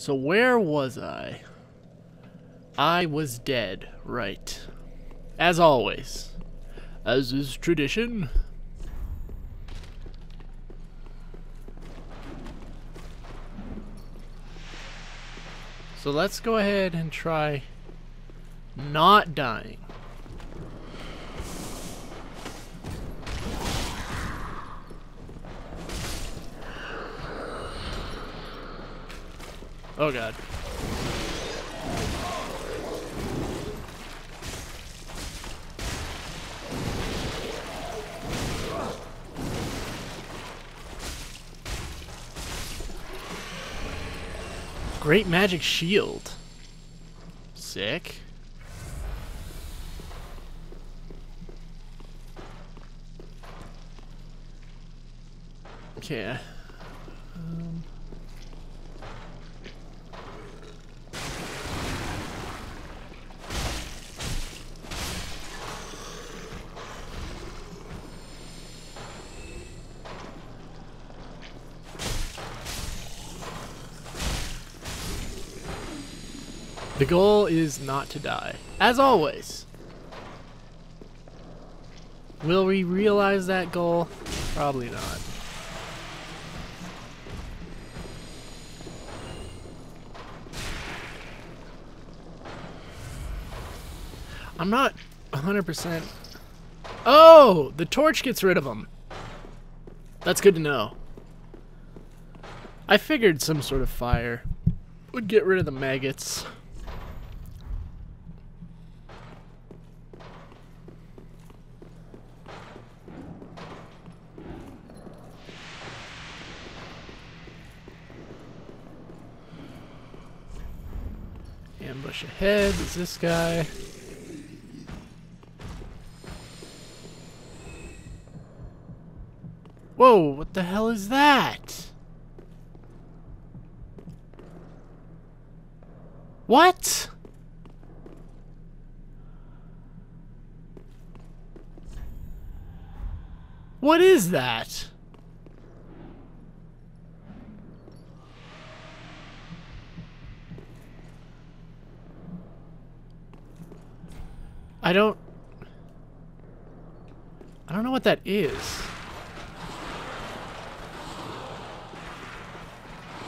So where was I? I was dead, right. As always. As is tradition. So let's go ahead and try not dying. Oh god. Great magic shield. Sick. Okay. Goal is not to die, as always. Will we realize that goal? Probably not. I'm not 100%. Oh! The torch gets rid of them. That's good to know. I figured some sort of fire would get rid of the maggots. Ambush ahead is this guy. Whoa, what the hell is that? What? What is that? I don't... I don't know what that is.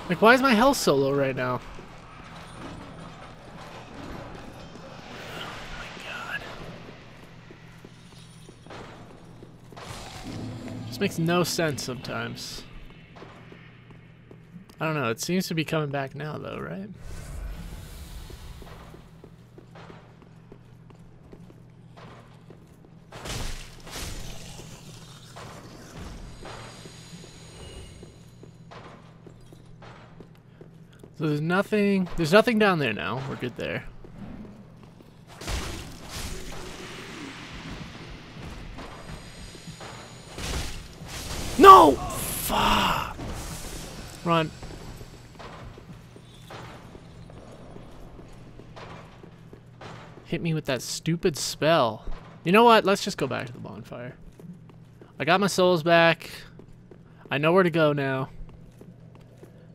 Like, why is my health so low right now? Oh my god. Makes no sense sometimes. I don't know, it seems to be coming back now though, right? So there's nothing, there's nothing down there now. We're good there. No! Fuck! Run. Hit me with that stupid spell. You know what? Let's just go back to the bonfire. I got my souls back. I know where to go now.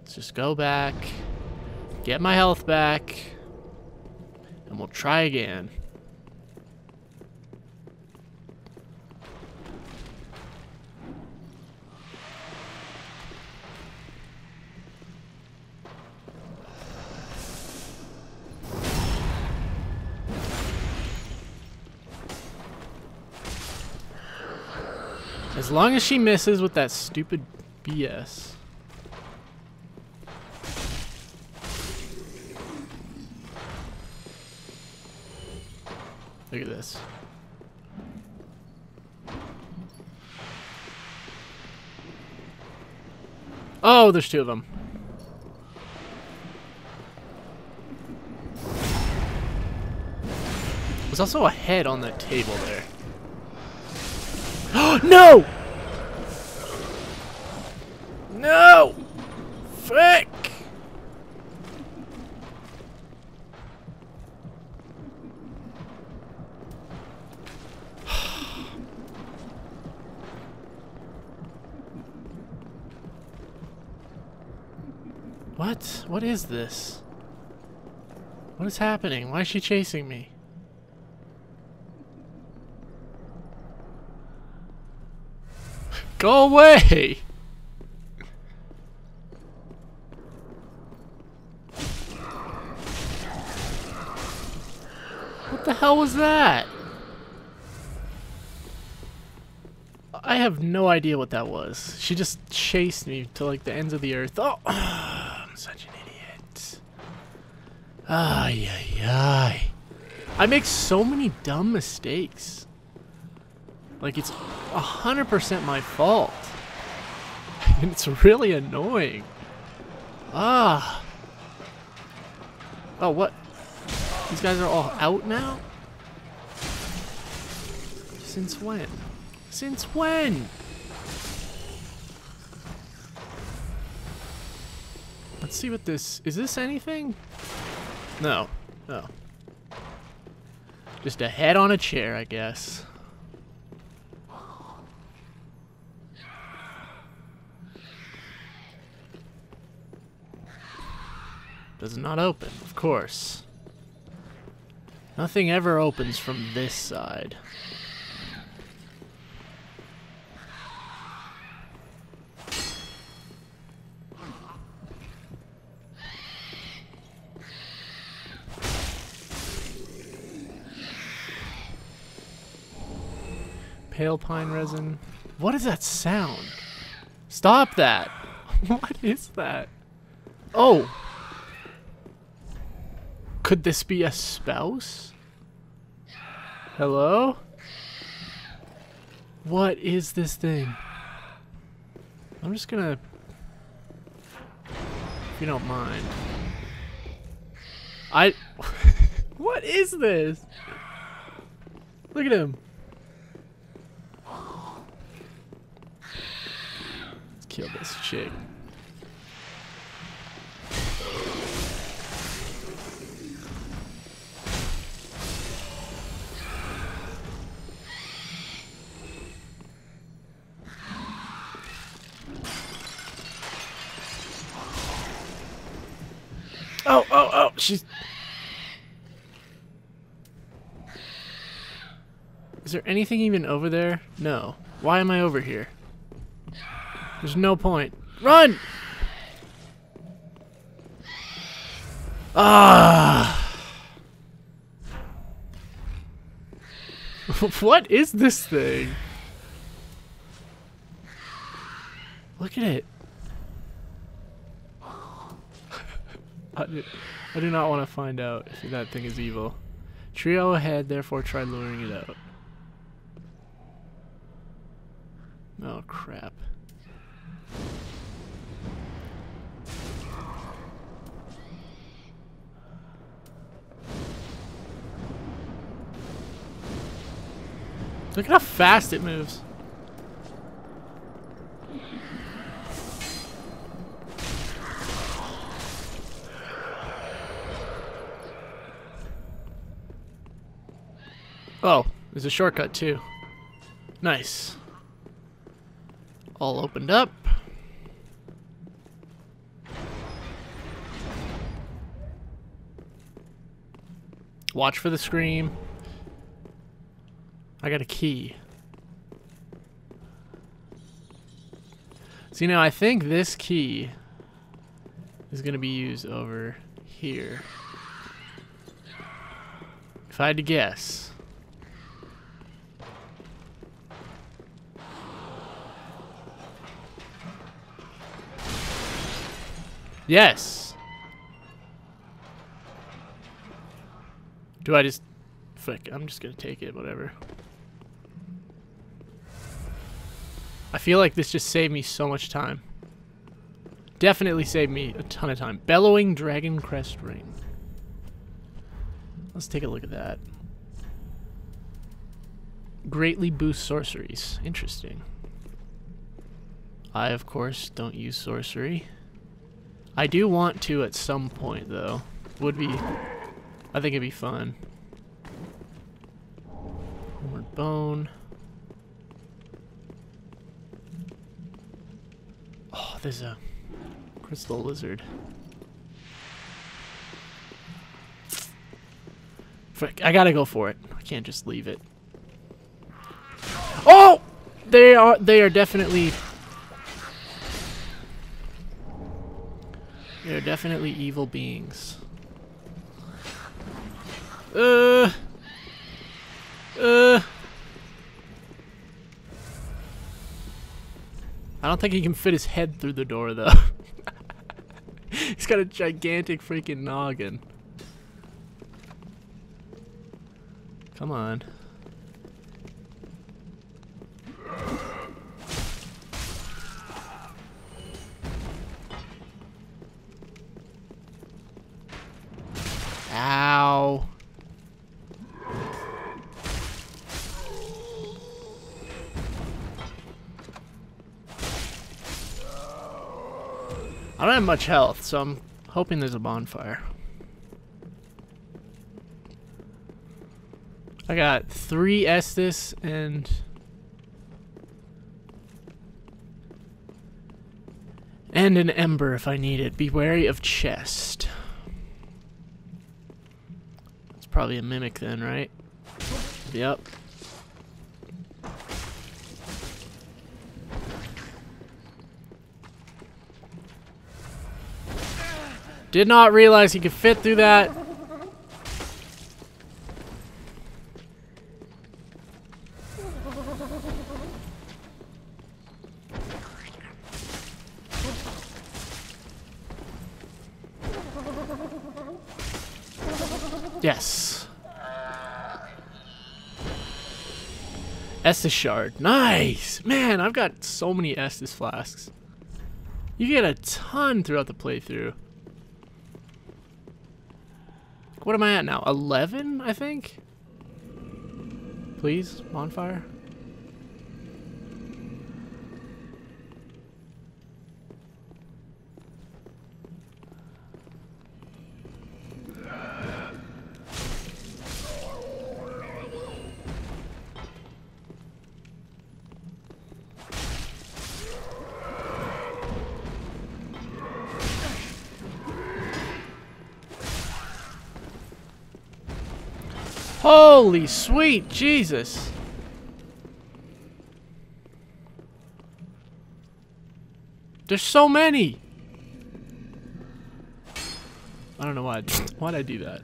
Let's just go back. Get my health back. And we'll try again. As long as she misses with that stupid BS. Look at this. Oh, there's two of them. There's also a head on that table there. no! No! Frick! What? Is this? What is happening? Why is she chasing me? Go away! What the hell was that? I have no idea what that was. She just chased me to like the ends of the earth. Oh, such an idiot. Ay, ay, ay. I make so many dumb mistakes. Like it's 100% my fault. And it's really annoying. Ah. Oh, what? These guys are all out now? Since when? Since when? Let's see what this... Is this anything? No. No. Just a head on a chair, I guess. Does not open, of course. Nothing ever opens from this side. Pale pine resin. What is that sound? Stop that! what is that? Oh! Could this be a spouse? Hello? What is this thing? I'm just gonna... If you don't mind. I... what is this? Look at him. Let's kill this chick. Oh, oh, oh, she's... Is there anything even over there? No. Why am I over here? There's no point. Run! Ah! what is this thing? Look at it. I do, I do not want to find out if that thing is evil. Trio ahead, therefore try luring it out. Oh, crap. Look at how fast it moves. Oh, there's a shortcut too. Nice. All opened up. Watch for the scream. I got a key. You know, I think this key is going to be used over here. If I had to guess. Yes. Do I just... Frick, I'm just gonna take it, whatever. I feel like this just saved me so much time. Definitely saved me a ton of time. Bellowing Dragon Crest Ring. Let's take a look at that. Greatly boost sorceries. Interesting. I, of course, don't use sorcery. I do want to at some point, though. Would be... I think it'd be fun. Bone. there's a crystal lizard. Frick, I gotta go for it. I can't just leave it. Oh! They are they are definitely They're definitely evil beings. Uh Uh I don't think he can fit his head through the door though. He's got a gigantic freaking noggin. Come on. I don't have much health, so I'm hoping there's a bonfire. I got three Estus and... And an Ember if I need it. Be wary of chest. It's probably a Mimic then, right? Yep. Did not realize he could fit through that. Yes. Estus shard. Nice! Man, I've got so many Estus flasks. You get a ton throughout the playthrough. What am I at now? 11, I think? Please, bonfire? Holy sweet Jesus. There's so many. I don't know why. Why'd I do that?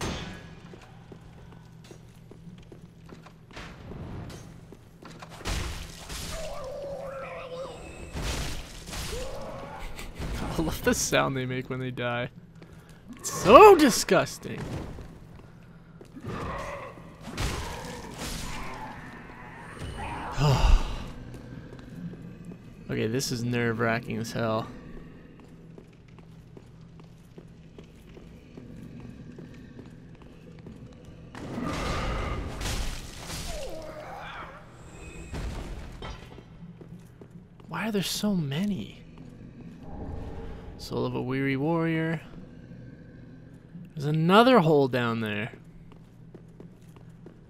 I love the sound they make when they die. It's so disgusting. Okay, this is nerve-wracking as hell. Why are there so many? Soul of a Weary Warrior. There's another hole down there.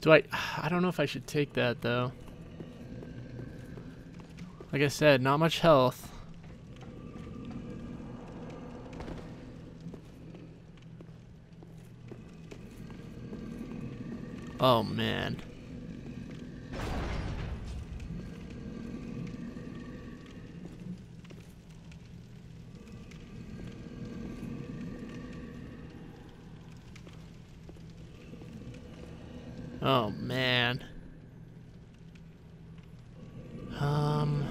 Do I... I don't know if I should take that, though. Like I said, not much health. Oh, man. Oh, man. Um...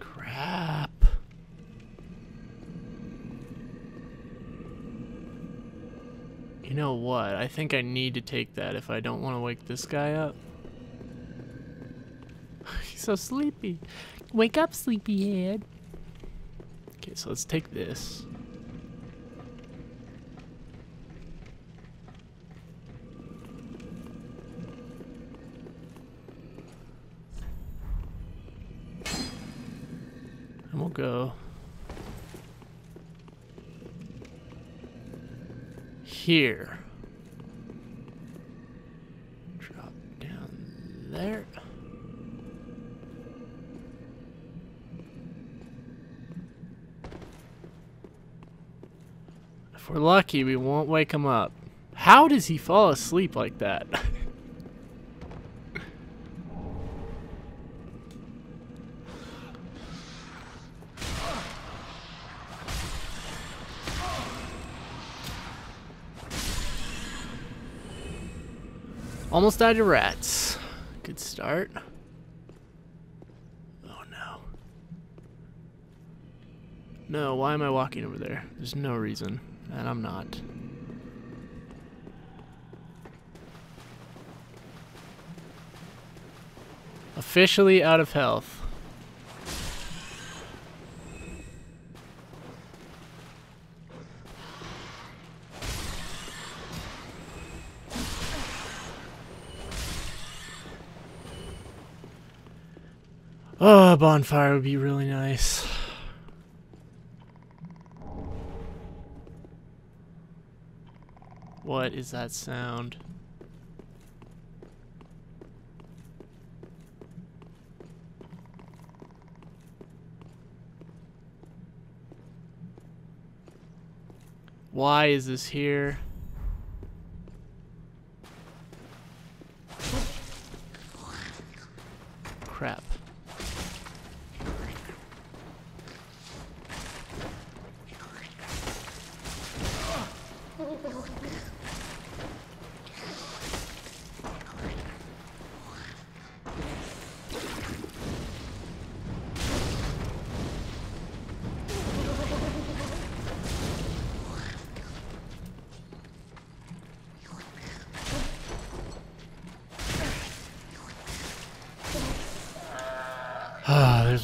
Crap. You know what? I think I need to take that if I don't want to wake this guy up. He's so sleepy. Wake up, sleepyhead. Okay, so let's take this. And we'll go here. Drop down there. I If we're lucky, we won't wake him up. How does he fall asleep like that? Almost died to rats. Good start. Oh no. No, why am I walking over there? There's no reason. And I'm not. Officially out of health. Oh, a bonfire would be really nice. What is that sound? Why is this here? Crap.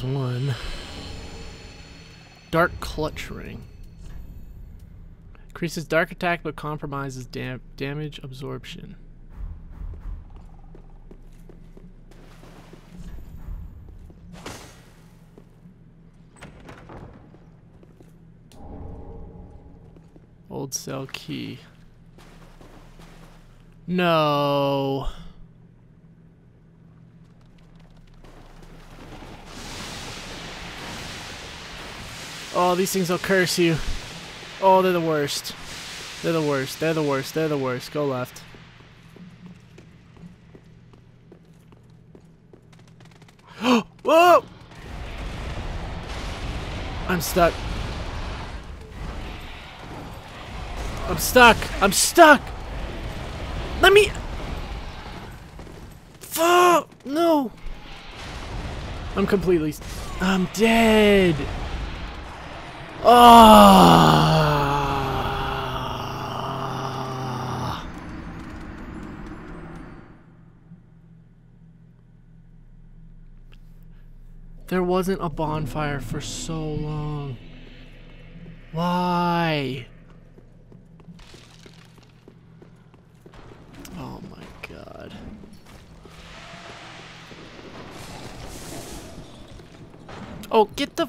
One. Dark Clutch Ring. Increases dark attack but compromises dam damage absorption. Old cell key. No. Oh, these things will curse you. Oh, they're the worst. They're the worst. They're the worst. They're the worst. Go left. Whoa! I'm stuck. I'm stuck. I'm stuck. Let me. Fuck! No. I'm completely. I'm dead. Ah. There wasn't a bonfire for so long. Why? Oh my god. Oh, get the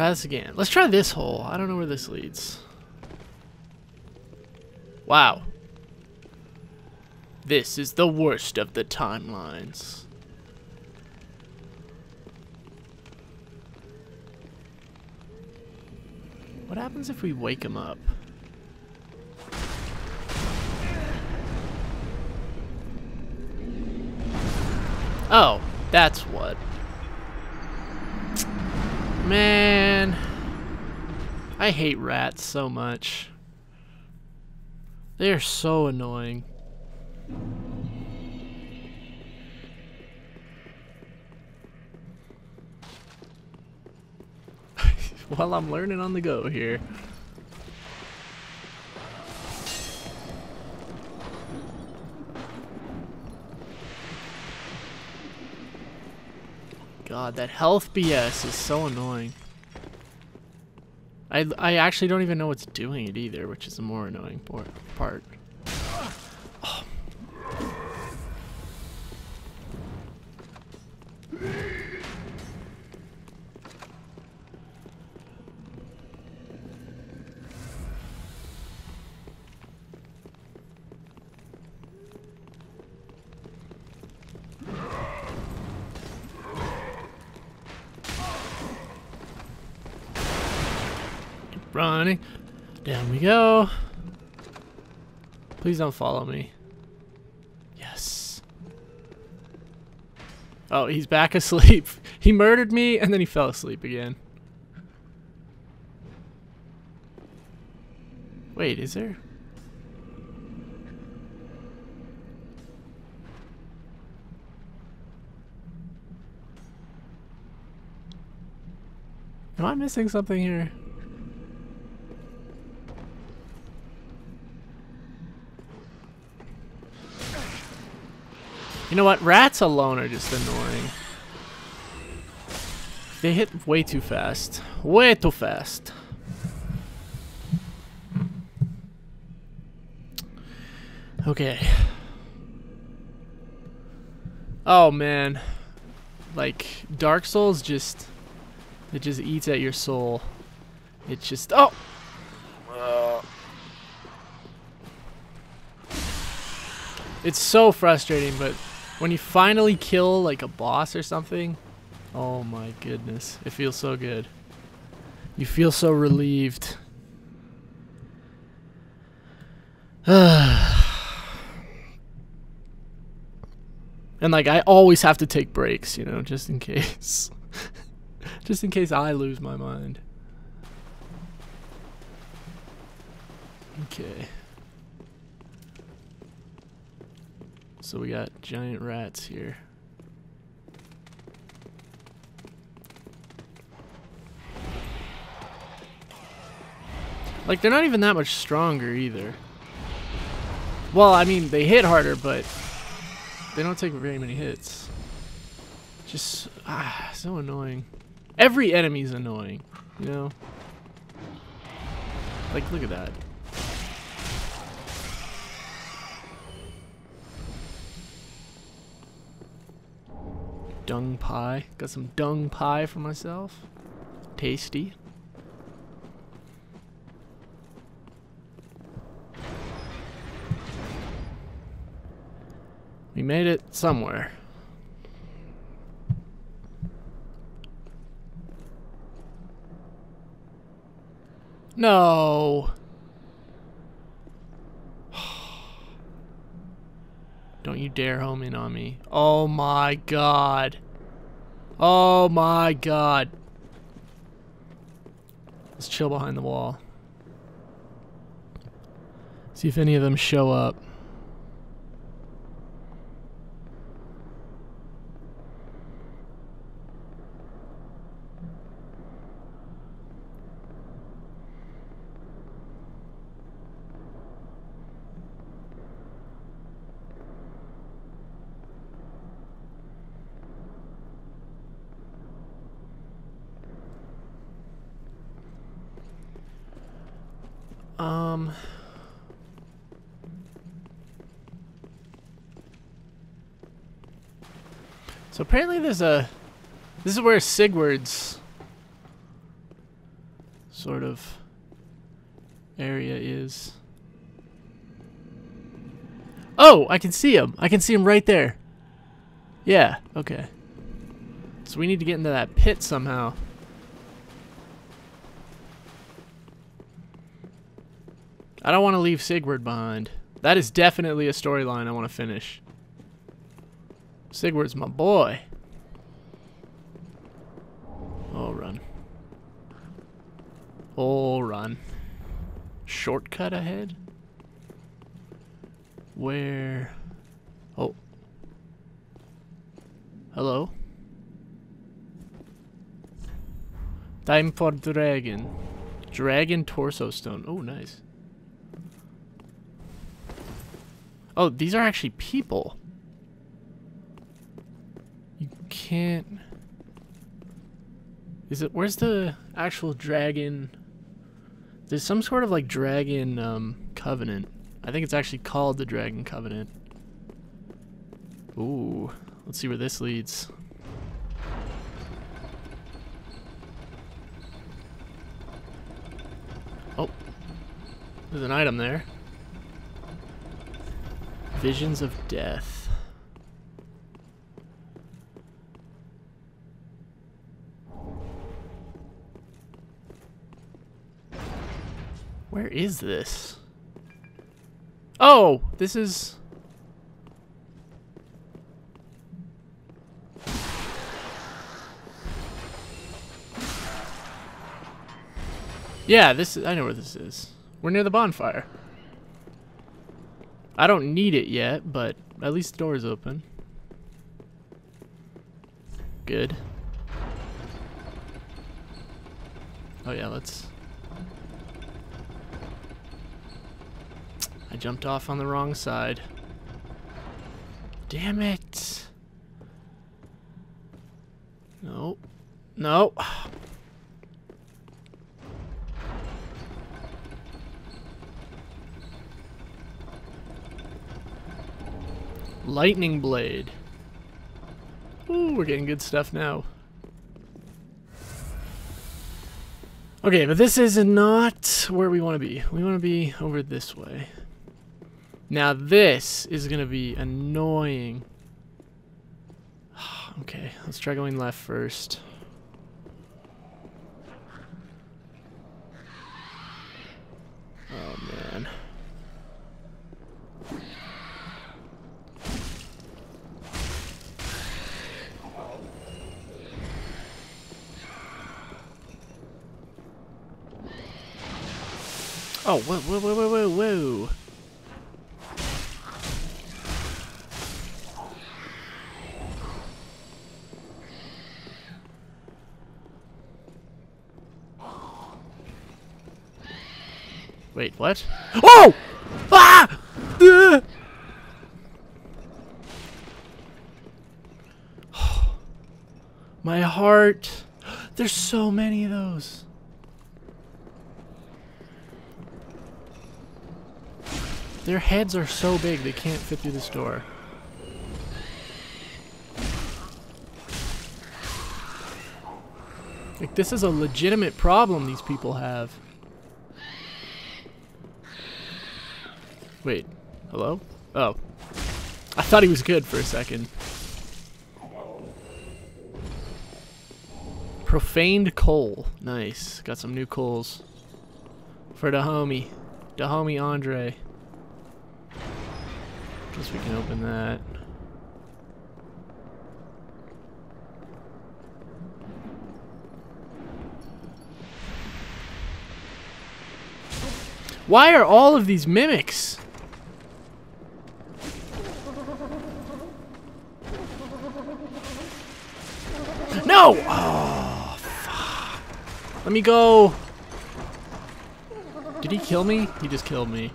try this again. Let's try this hole. I don't know where this leads. Wow. This is the worst of the timelines. What happens if we wake him up? Oh, that's what. Man. I hate rats so much. They are so annoying. While I'm learning on the go here. God, that health BS is so annoying. I, I actually don't even know what's doing it either, which is the more annoying part. Running. Down we go. Please don't follow me. Yes. Oh, he's back asleep. He murdered me and then he fell asleep again. Wait, is there? Am I missing something here? You know what? Rats alone are just annoying. They hit way too fast. Way too fast. Okay. Oh man. Like Dark Souls just it just eats at your soul. It's just oh. Uh. It's so frustrating, but when you finally kill like a boss or something, oh my goodness, it feels so good. You feel so relieved. and like I always have to take breaks, you know, just in case. Just in case I lose my mind. Okay. So we got giant rats here. Like, they're not even that much stronger either. Well, I mean, they hit harder, but they don't take very many hits. Just, ah, so annoying. Every enemy's annoying, you know? Like, look at that. Dung pie. Got some dung pie for myself. Tasty. We made it somewhere. No. Don't you dare home in on me. Oh my god. Oh my god. Let's chill behind the wall. See if any of them show up. Um. So apparently there's a... This is where Siegward's sort of area is. Oh, I can see him. I can see him right there. Yeah, okay. So we need to get into that pit somehow. I don't want to leave Siegward behind. That is definitely a storyline I want to finish. Siegward's my boy. Oh, run. Oh, run. Shortcut ahead? Where? Oh. Hello? Time for dragon. Dragon torso stone. Oh, nice. Oh, these are actually people. You can't... Is it... Where's the actual dragon... There's some sort of like dragon um, covenant. I think it's actually called the Dragon Covenant. Ooh. Let's see where this leads. Oh. There's an item there. Visions of Death. Where is this? Oh, this is... Yeah, this is, I know where this is. We're near the bonfire. I don't need it yet, but at least the door is open. Good. Oh yeah, let's... I jumped off on the wrong side. Damn it! No. No. Lightning Blade. Ooh, we're getting good stuff now. Okay, but this is not where we want to be. We want to be over this way. Now this is going to be annoying. okay, let's try going left first. Oh, man. Oh, whoa, whoa, whoa, whoa, whoa, whoa. Wait, what? Oh! Ah! Ugh! My heart. There's so many of those. Their heads are so big they can't fit through this door. Like, this is a legitimate problem these people have. Wait, hello? Oh. I thought he was good for a second. Profaned coal. Nice. Got some new coals. For the homie. The homie Andre. Guess we can open that. Why are all of these mimics? No! Oh, fuck. Let me go. Did he kill me? He just killed me.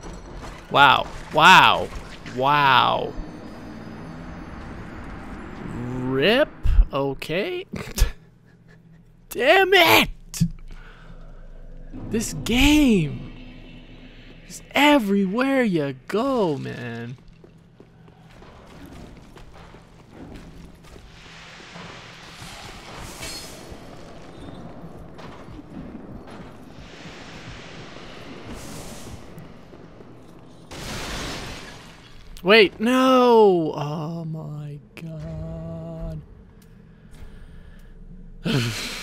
Wow. Wow. Wow. Rip? Okay. Damn it! This game is everywhere you go, man. Wait, no! Oh my god.